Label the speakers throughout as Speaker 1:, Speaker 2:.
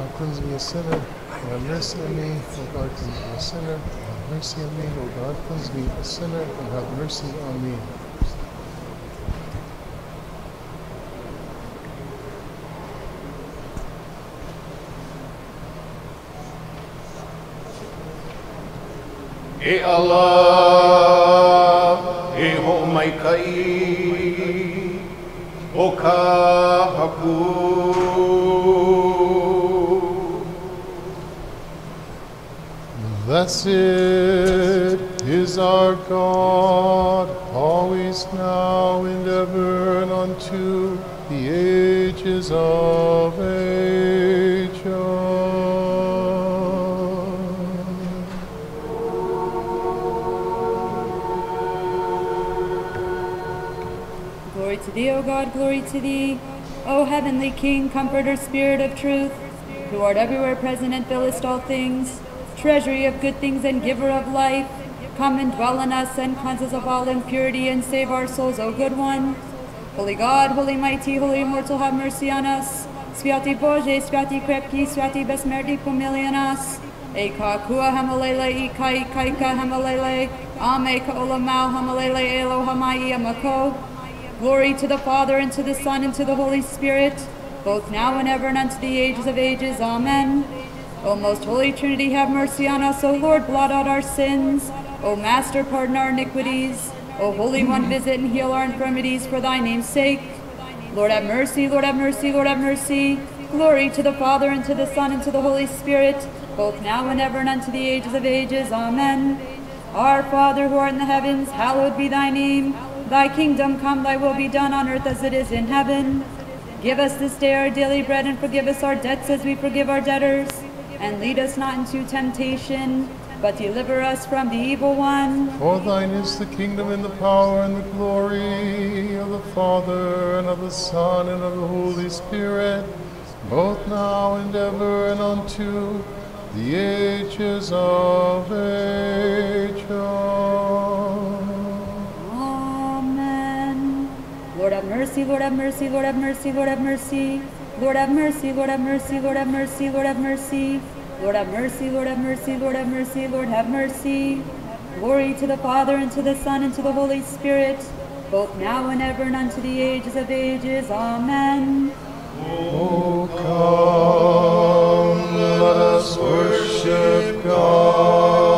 Speaker 1: God, cleanse me a sinner, have mercy on me. O God, cleanse me a sinner, have mercy on me. O God, cleanse me a sinner, and have mercy on me.
Speaker 2: E Allah,
Speaker 3: to thee, O God, glory to thee. O heavenly King, comforter, spirit of truth, who art everywhere present and fillest all things, treasury of good things and giver of life, come and dwell in us and cleanse us of all impurity and save our souls, O good one. Holy God, holy mighty, holy immortal, have mercy on us. Sviati Bože, sviati krepki, sviati besmerdi pomili nas. Eka kua hamalele, ika ika ika hamalele, ame ka olamau hamalele elo hamai amako. Glory to the Father, and to the Son, and to the Holy Spirit, both now and ever, and unto the ages of ages. Amen. O most holy Trinity, have mercy on us. O Lord, blot out our sins. O Master, pardon our iniquities. O Holy One, mm. visit and heal our infirmities for thy name's sake. Lord, have mercy, Lord, have mercy, Lord, have mercy. Glory to the Father, and to the Son, and to the Holy Spirit, both now and ever, and unto the ages of ages. Amen. Our Father, who art in the heavens, hallowed be thy name. Thy kingdom come, thy will be done on earth as it is in heaven. Give us this day our daily bread, and forgive us our debts as we forgive our debtors. And lead us not into temptation, but deliver us from the evil one.
Speaker 1: For thine is the kingdom and the power and the glory of the Father and of the Son and of the Holy Spirit, both now and ever and unto the ages of ages.
Speaker 3: Mercy, Lord have mercy, Lord have mercy, Lord have mercy. Lord have mercy, Lord have mercy, Lord have mercy, Lord have mercy. Lord have mercy, Lord have mercy, Lord have mercy, Lord have mercy. Glory to the Father, and to the Son, and to the Holy Spirit, both now and ever, and unto the ages of ages. Amen.
Speaker 1: O come, let us worship God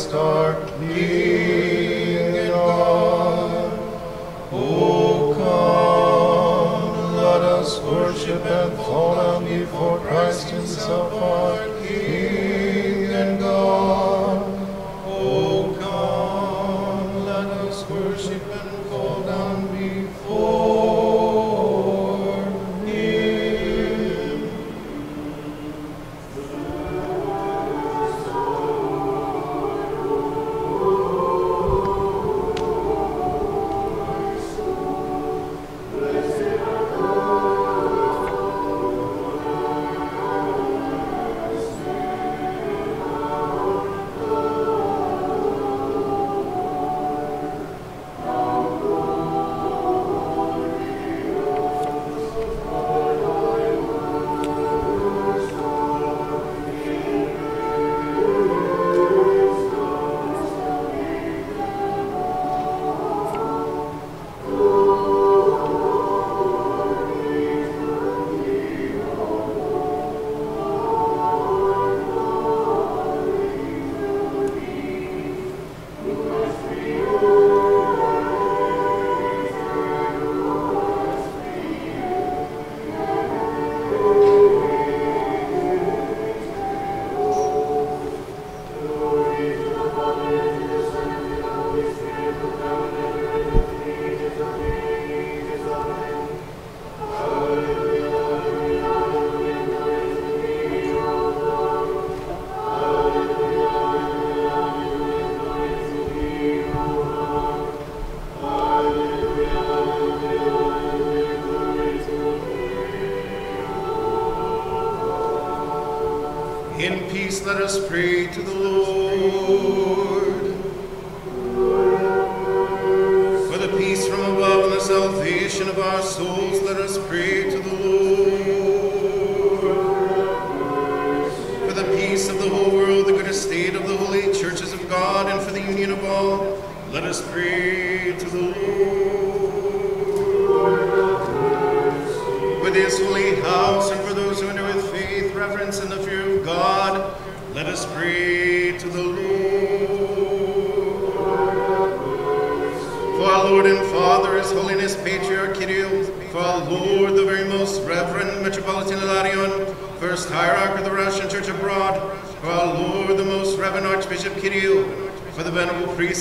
Speaker 1: Christ our King and God. O come, let us worship and fall down before Christ Himself our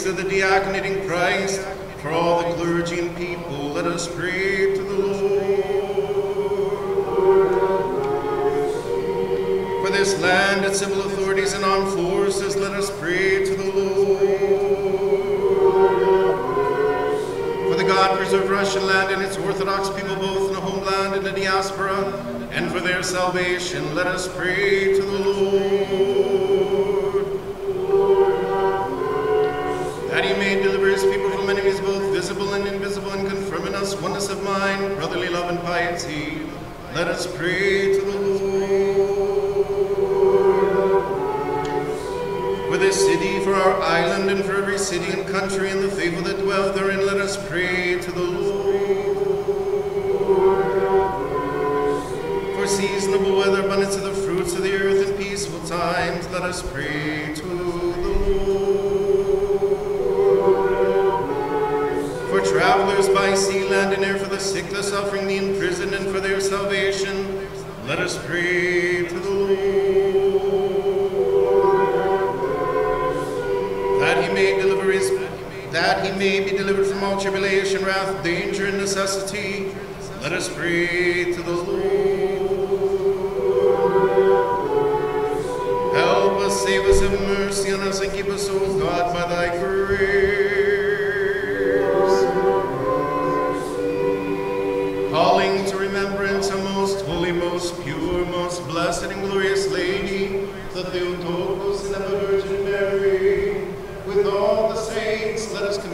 Speaker 2: of the diaconate in Christ, for all the clergy and people, let us pray to the Lord. For this land, its civil authorities and armed forces, let us pray to the Lord. For the God-preserved Russian land and its Orthodox people, both in the homeland and the diaspora, and for their salvation, let us pray to the Lord. Let us pray to the Lord. For this city, for our island, and for every city and country, and the faithful that dwell therein, let us pray to the Lord. For seasonable weather, abundance of the fruits of the earth, and peaceful times, let us pray let us pray to the Lord. That he may deliver his that he may be delivered from all tribulation, wrath, danger, and necessity. Let us pray to the Lord. Help us, save us, have mercy on us, and keep us, O God, by thy grace.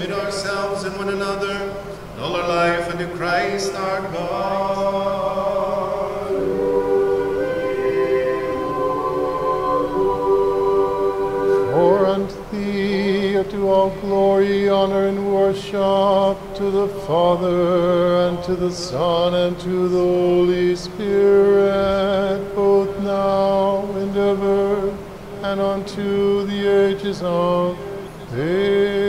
Speaker 2: Commit ourselves and one another, and all our life unto Christ our God.
Speaker 1: For unto thee, to all glory, honor, and worship, to the Father, and to the Son, and to the Holy Spirit, both now and ever, and unto the ages of ages.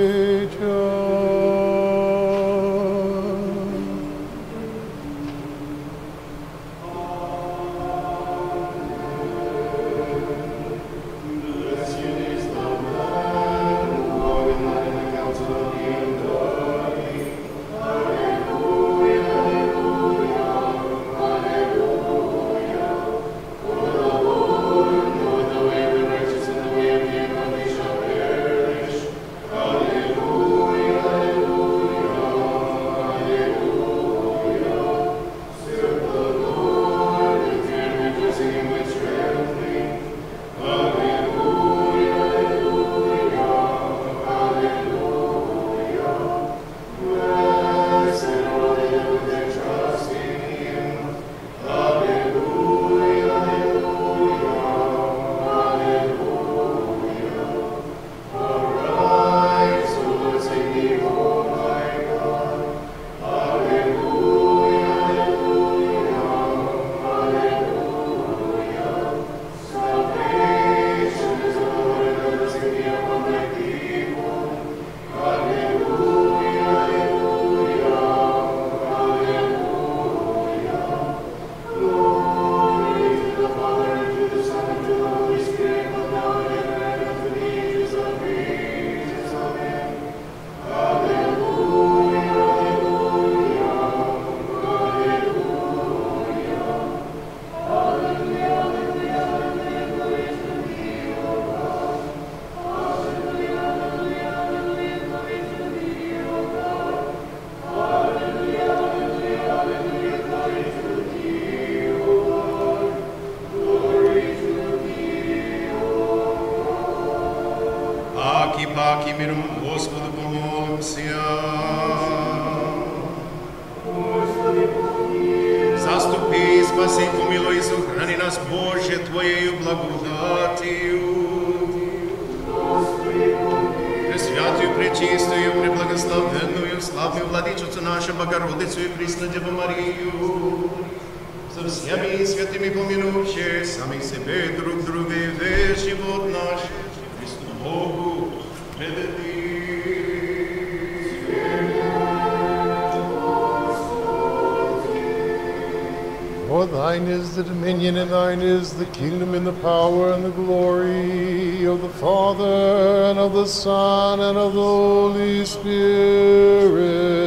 Speaker 1: The dominion, and thine is the kingdom, and the power, and the glory of the Father, and of the Son, and of the Holy Spirit,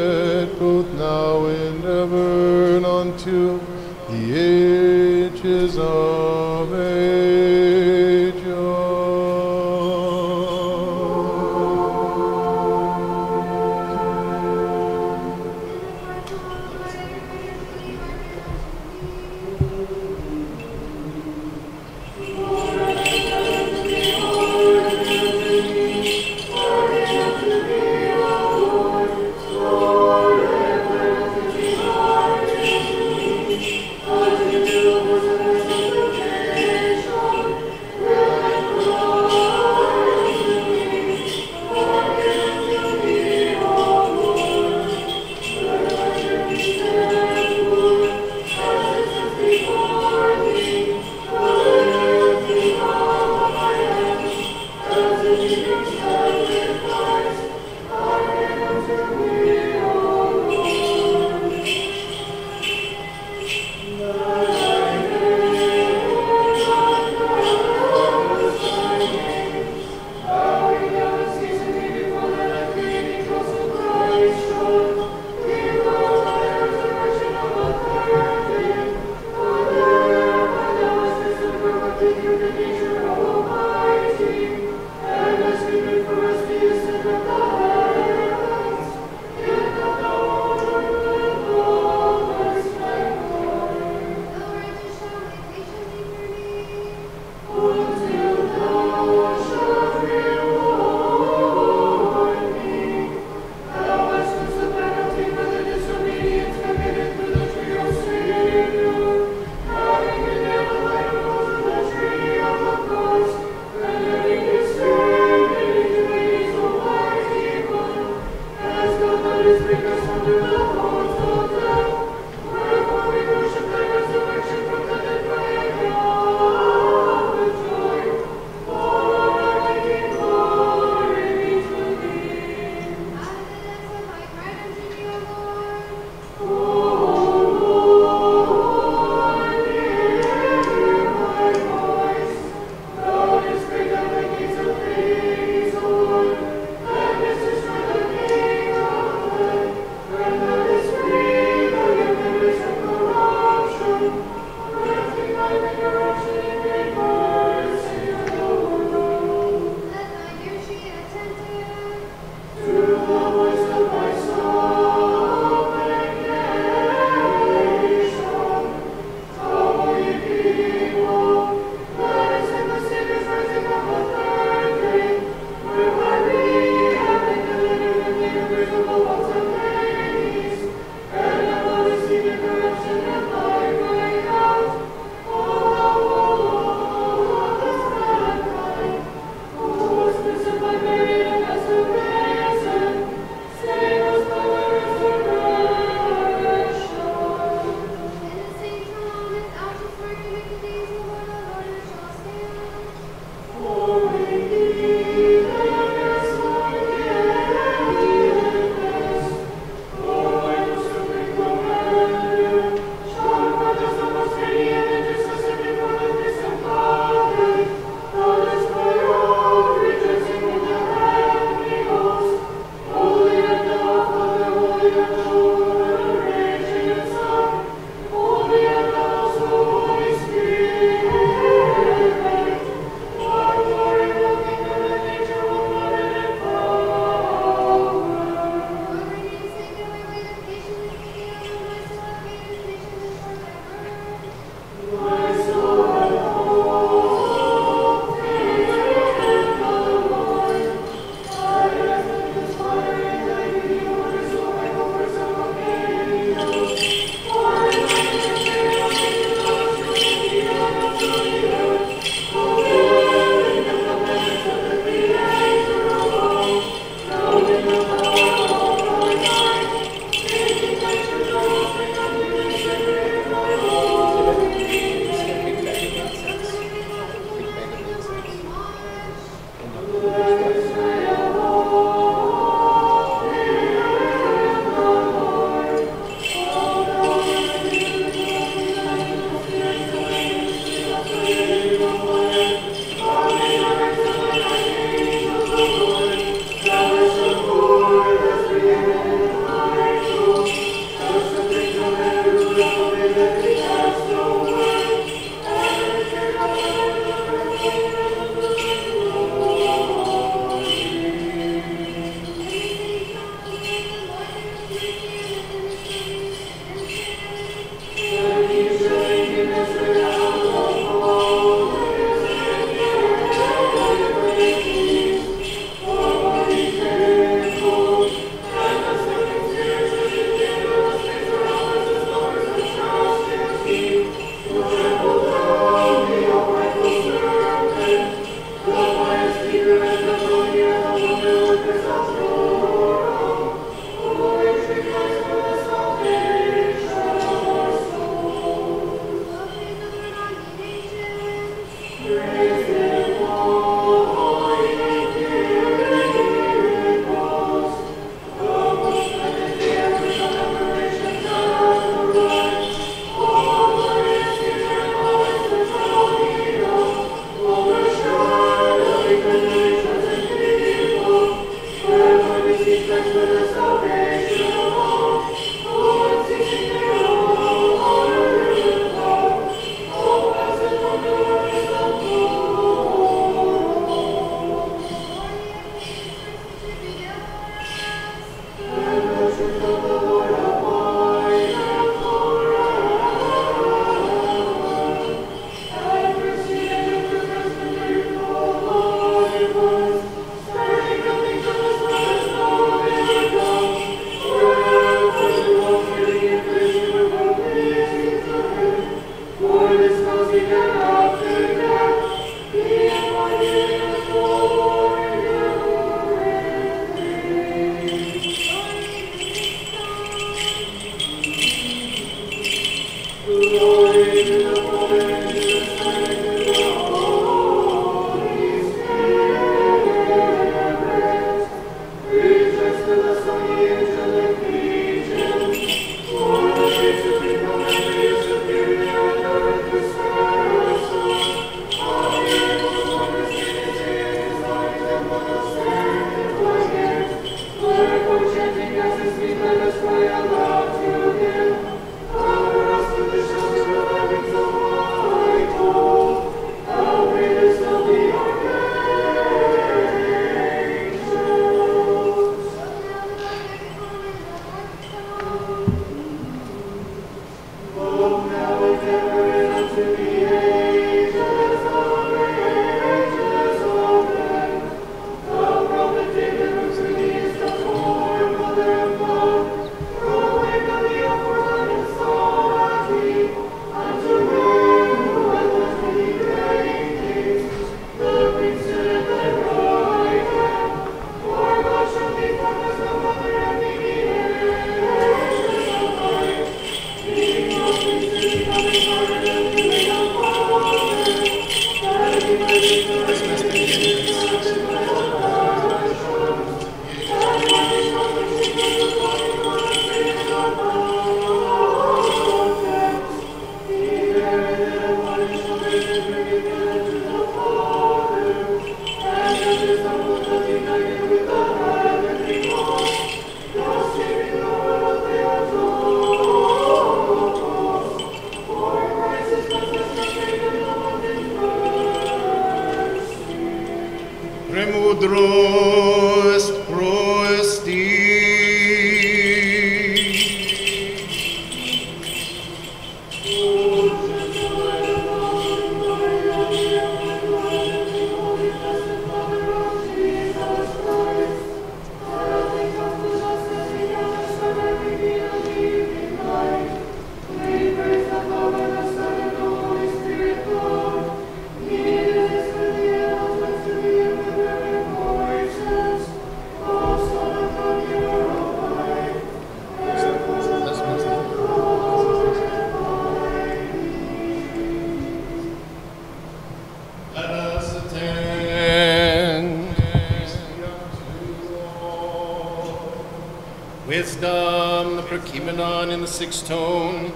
Speaker 2: Prokeimenon in the sixth tone.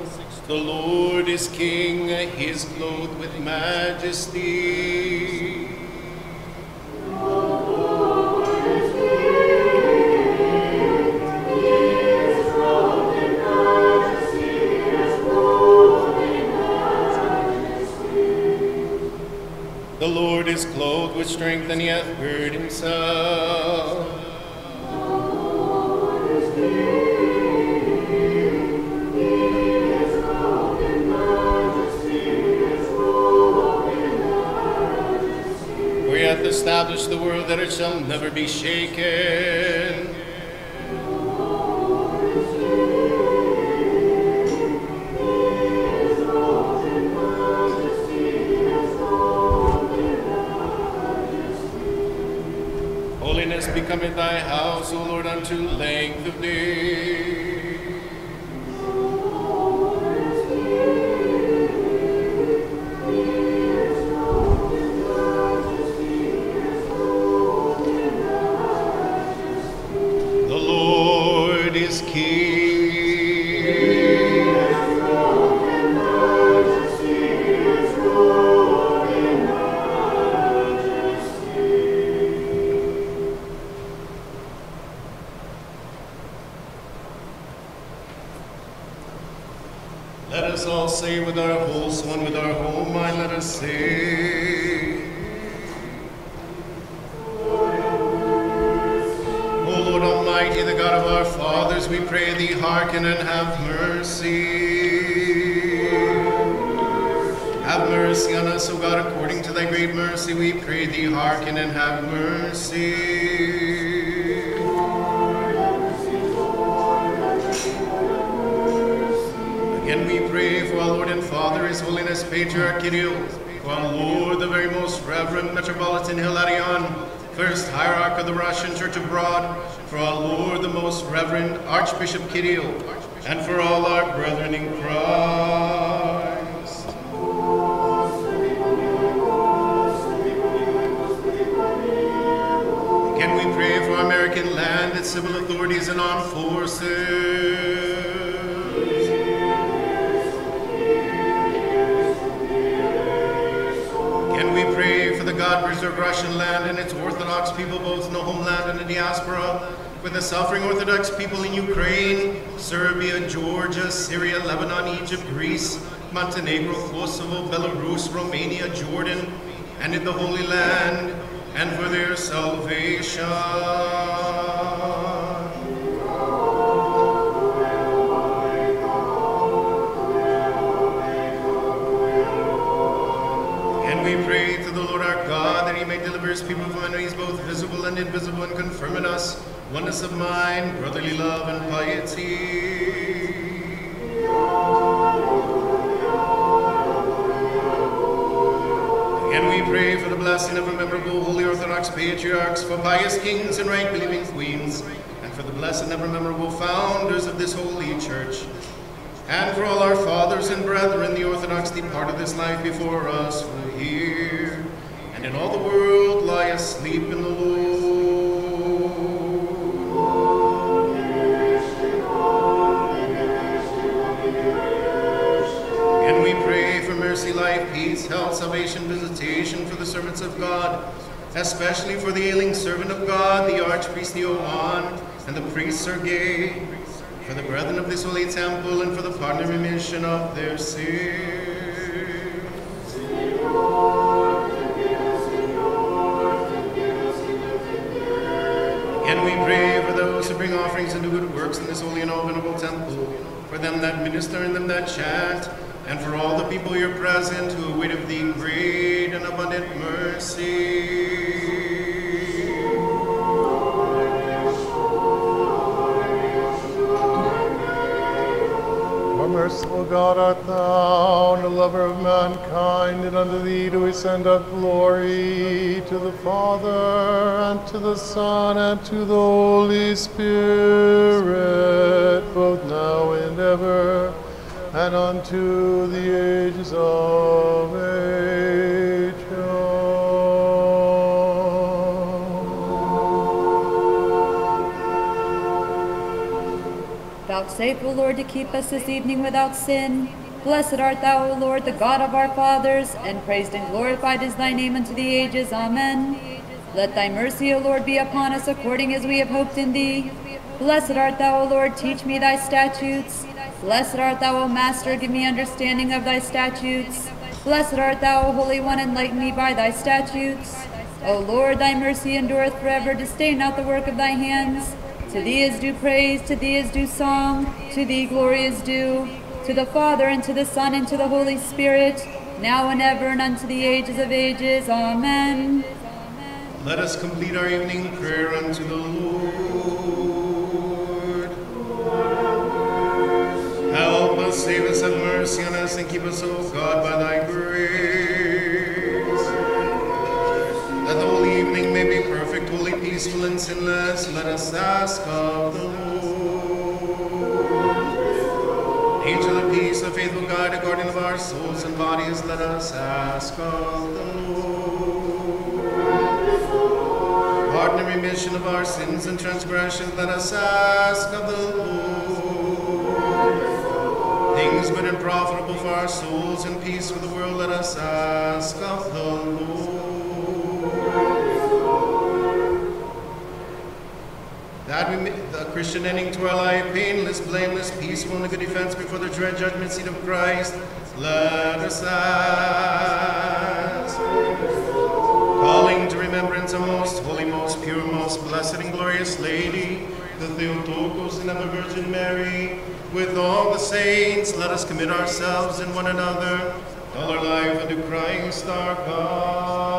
Speaker 2: The Lord is King, he is clothed with majesty. The Lord is clothed with strength, and he hath heard himself. Hath established the world that it shall never be shaken. Holiness becometh thy house, O Lord, unto length of days. Great mercy, we pray thee, hearken and have mercy. Again we pray for our Lord and Father, His Holiness Patriarch Kirill, for our Lord, the very most Reverend Metropolitan Hilarion, First Hierarch of the Russian Church abroad, for our Lord, the most Reverend Archbishop Kirill, and for all our brethren in Christ. American land, its civil authorities and armed forces. Again, we pray for the God-preserved Russian land and its Orthodox people, both in the homeland and the diaspora, for the suffering Orthodox people in Ukraine, Serbia, Georgia, Syria, Lebanon, Egypt, Greece, Montenegro, Kosovo, Belarus, Romania, Jordan, and in the Holy Land, and for their salvation. And we pray to the Lord our God that he may deliver his people from enemies both visible and invisible and confirm in us oneness of mind, brotherly love, and piety. We pray for the blessing of memorable holy Orthodox patriarchs, for pious kings and right believing queens, and for the blessed and memorable founders of this holy church. And for all our fathers and brethren, the Orthodox departed this life before us, who here and in all the world lie asleep in the Lord. Servants of God, especially for the ailing servant of God, the Archpriest Johann, and the priest Sergei, for the brethren of this holy temple, and for the pardon and remission of their sins. And we pray for those who bring offerings and do good works in this holy and venerable temple, for them that minister and them that chant, and for all the people here present who await of thee great and abundant mercy.
Speaker 1: Merciful God art thou, and the lover of mankind, and unto thee do we send up glory to the Father, and to the Son, and to the Holy Spirit, both now and ever, and unto the ages of ages.
Speaker 3: Vouchsafe, O Lord, to keep us this evening without sin. Blessed art thou, O Lord, the God of our fathers, and praised and glorified is thy name unto the ages. Amen. Let thy mercy, O Lord, be upon us according as we have hoped in thee. Blessed art thou, O Lord, teach me thy statutes. Blessed art thou, O Master, give me understanding of thy statutes. Blessed art thou, O Holy One, enlighten me by thy statutes. O Lord, thy mercy endureth forever, disdain not the work of thy hands. To thee is due praise, to thee is due song, to thee glory is due, to the Father, and to the Son, and to the Holy Spirit, now and ever, and unto the ages of ages. Amen.
Speaker 2: Let us complete our evening prayer unto the Lord. Keep us, O God, by thy grace. That the whole evening may be perfect, holy, peaceful, and sinless, let us ask of the Lord. Angel of peace, the faithful guide, and guardian of our souls and bodies, let us ask of the Lord. Pardon and remission of our sins and transgressions, let us ask of the Lord. Things good and profitable for our souls and peace for the world, let us ask of the Lord. That we may, the Christian ending to our life, painless, blameless, peaceful, and a good defense before the dread judgment seat of Christ, let us ask. Calling to remembrance a most holy, most pure, most blessed, and glorious Lady, the Theotokos and ever Virgin Mary, with all the saints, let us commit ourselves and one another, all our life unto Christ our God.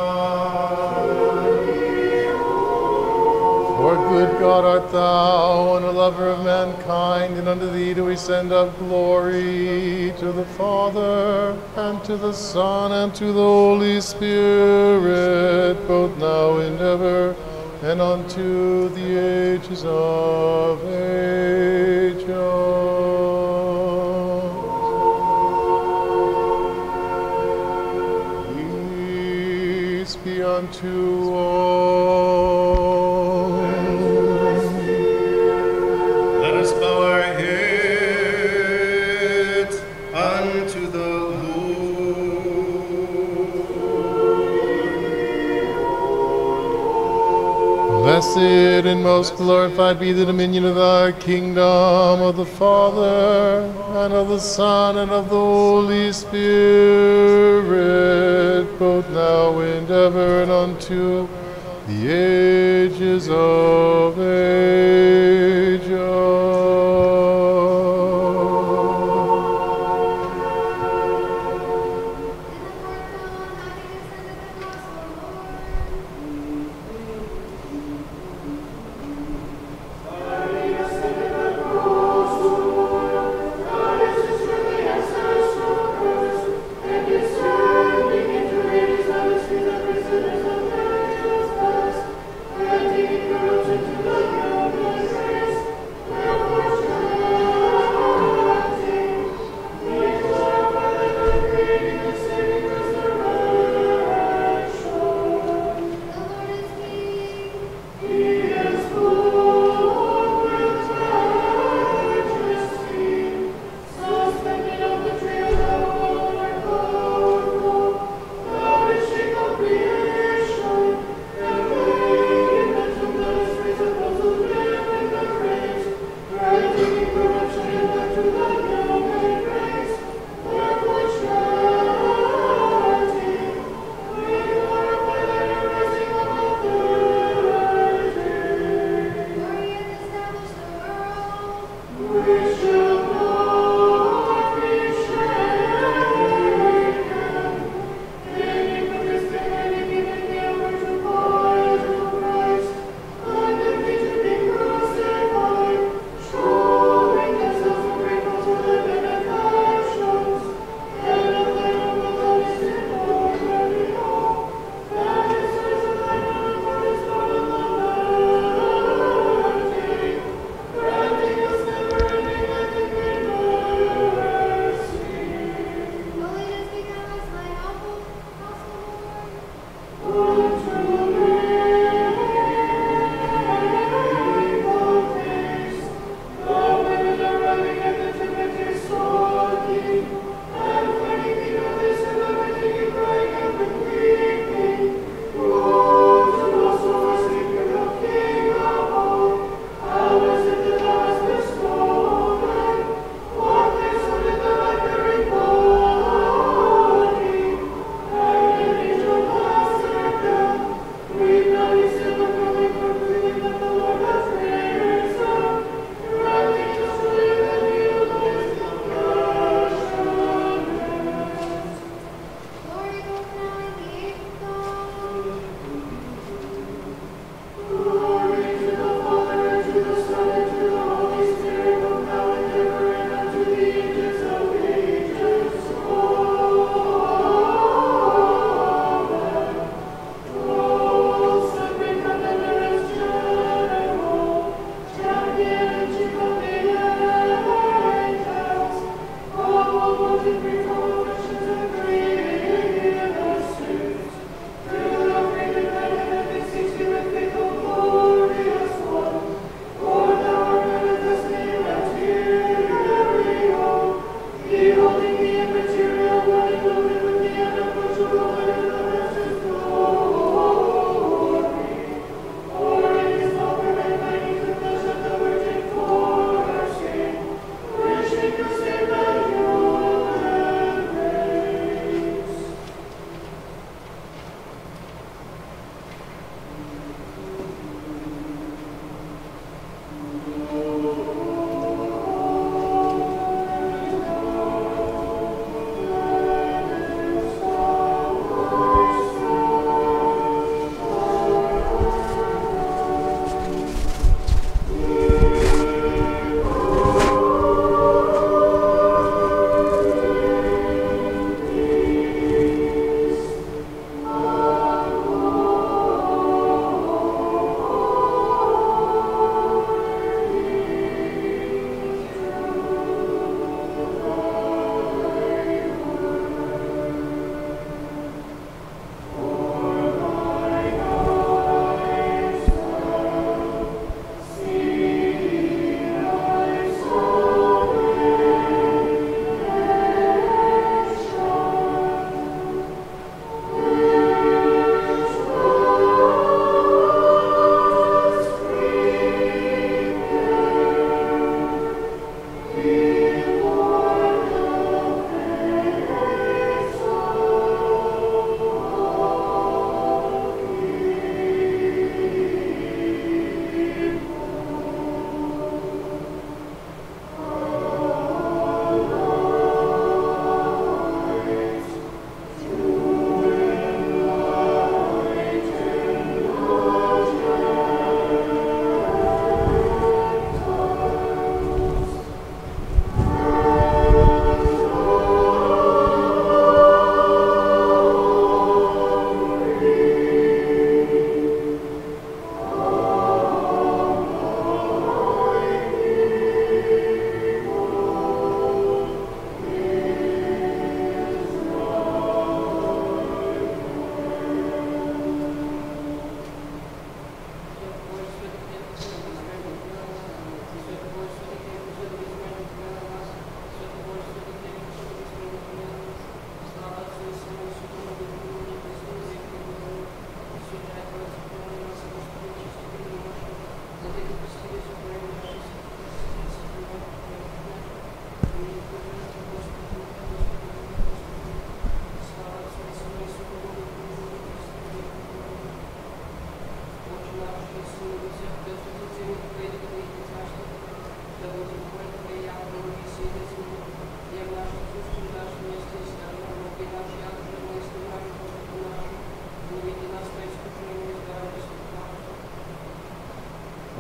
Speaker 1: For good God art thou, and a lover of mankind, and unto thee do we send up glory to the Father, and to the Son, and to the Holy Spirit, both now and ever, and unto the ages of ages. Be Blessed and most glorified be the dominion of thy kingdom, of the Father, and of the Son, and of the Holy Spirit, both now and ever, and unto the ages of ages.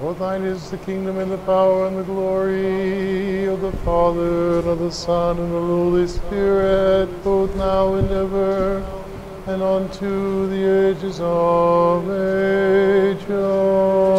Speaker 1: For thine is the kingdom and the power and the glory of the Father and of the Son and of the Holy Spirit, both now and ever, and unto the ages of ages.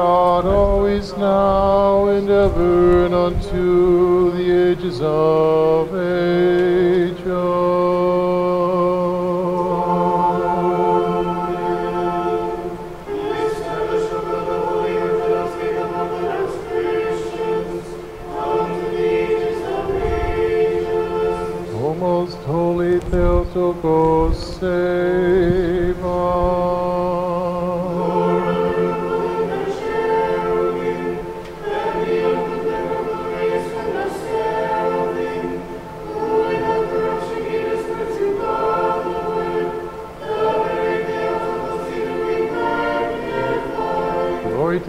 Speaker 1: God, always now and ever, and unto the ages of the show Christians unto the ages. Of ages. Most holy Theotokos, save us.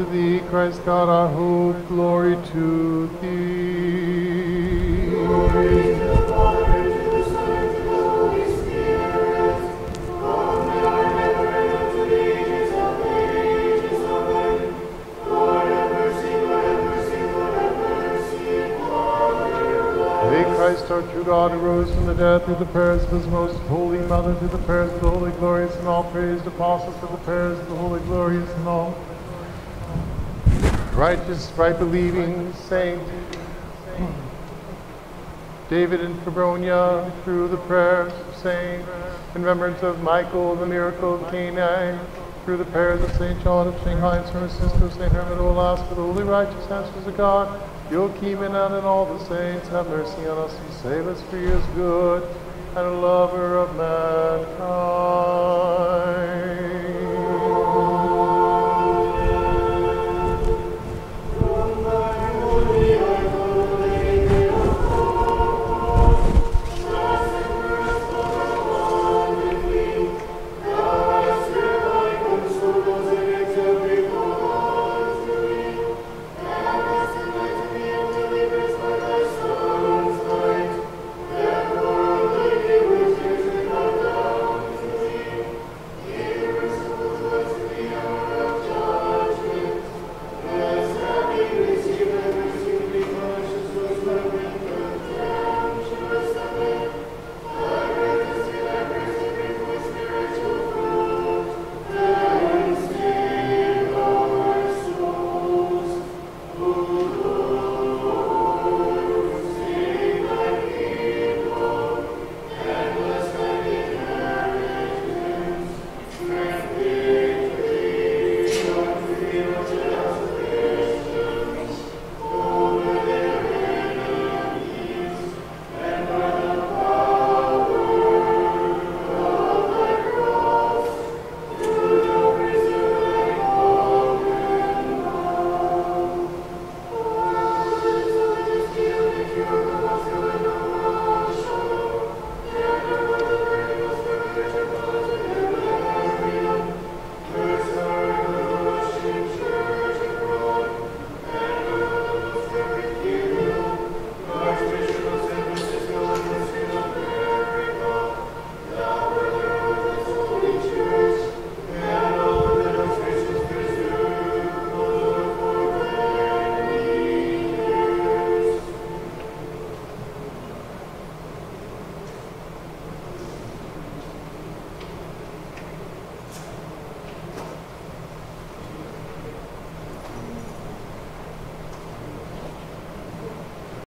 Speaker 1: To thee, Christ God our hope, glory to thee. Holy Spirit, Lord, ever ever to the ages and the ages of them, Lord, mercy, mercy, mercy, mercy, Lord. May Christ our true God, who rose from the dead through the prayers of his most holy mother, through the prayers of the holy, glorious, and all praised apostles, through the prayers of the holy, glorious, and all righteous, right believing saint, David and Fevronia, through the prayers of Saint, in remembrance of Michael, the miracle of through the prayers of Saint John of Shanghai, and her sister Saint Herman of Alaska, for the holy righteous ancestors of God, Joachim and and all the saints, have mercy on us and save us for is good and a lover of mankind.